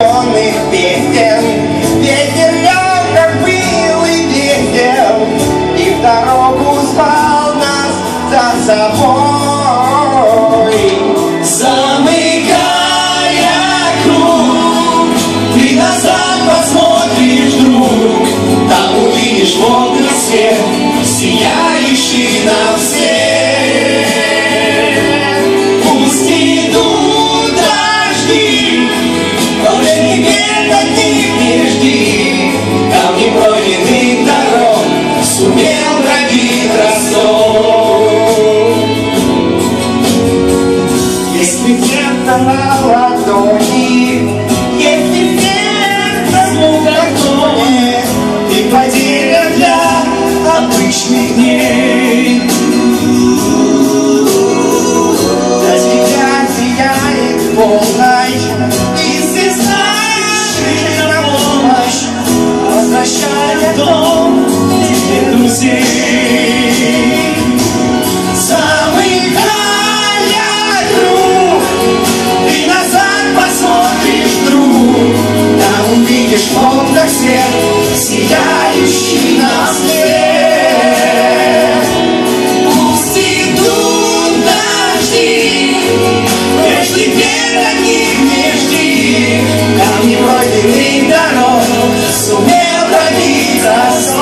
Он ветер как белый ветер, И дорогу звал нас за собой. сердце на ладони Если сердце ну такое И потеря для обычных дней Jesus.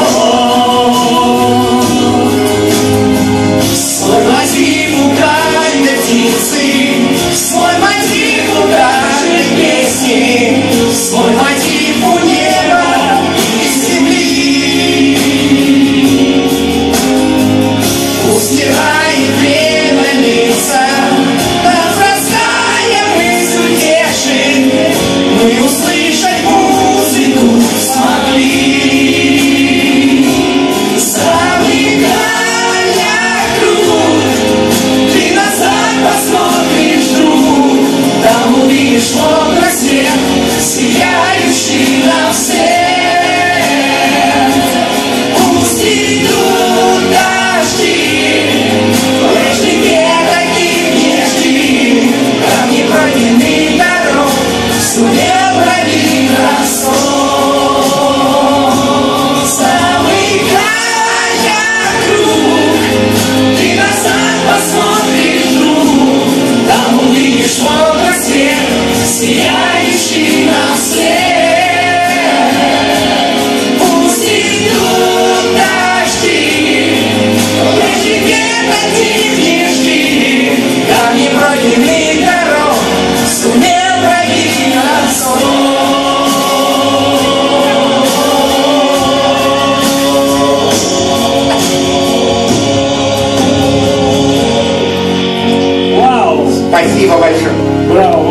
vai sim, vai baixando. Bravo.